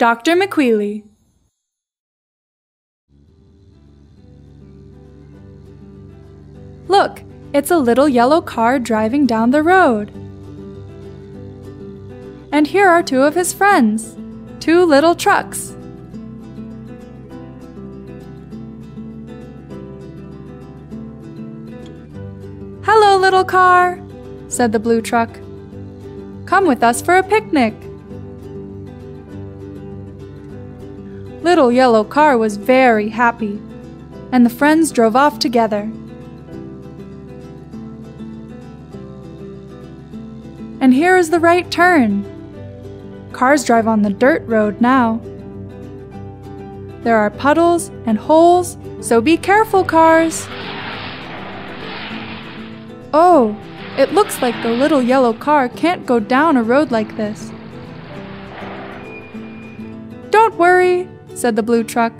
Dr. McWheelie. Look, it's a little yellow car driving down the road. And here are two of his friends, two little trucks. Hello, little car, said the blue truck. Come with us for a picnic. Little yellow car was very happy, and the friends drove off together. And here is the right turn. Cars drive on the dirt road now. There are puddles and holes, so be careful, cars. Oh, it looks like the little yellow car can't go down a road like this. Don't worry, said the blue truck.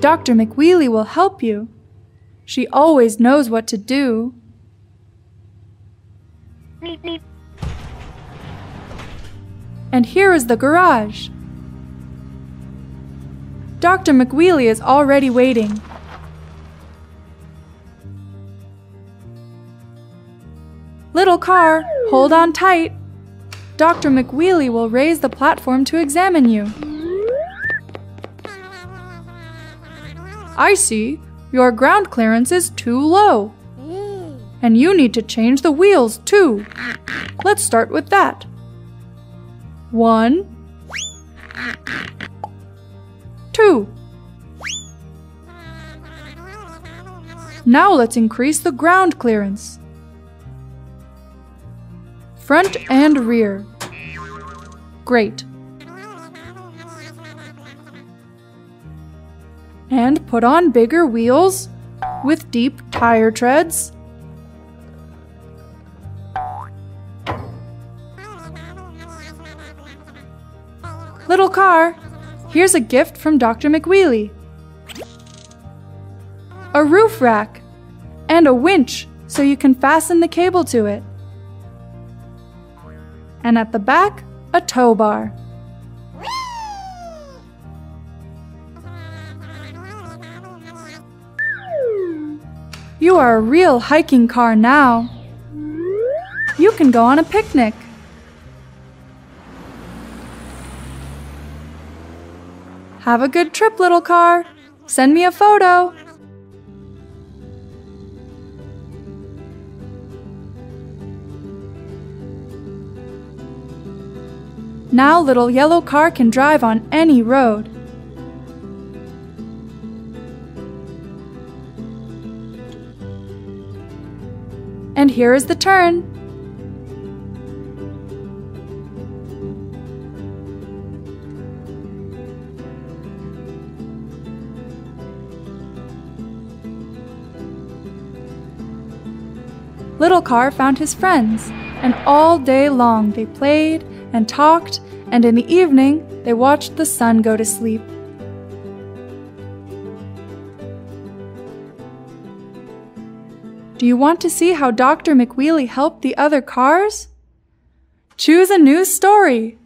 Dr. McWheelie will help you. She always knows what to do. And here is the garage. Dr. McWheelie is already waiting. Little car, hold on tight. Dr. McWheelie will raise the platform to examine you. I see. Your ground clearance is too low. And you need to change the wheels too. Let's start with that. One, two. Now let's increase the ground clearance. Front and rear. Great. And put on bigger wheels with deep tire treads. Little car, here's a gift from Dr. McWheelie. A roof rack and a winch so you can fasten the cable to it. And at the back, a tow bar. You are a real hiking car now. You can go on a picnic. Have a good trip, little car. Send me a photo. Now little yellow car can drive on any road. And here is the turn. Little Car found his friends, and all day long they played and talked, and in the evening they watched the sun go to sleep. Do you want to see how Dr. McWheelie helped the other cars? Choose a new story.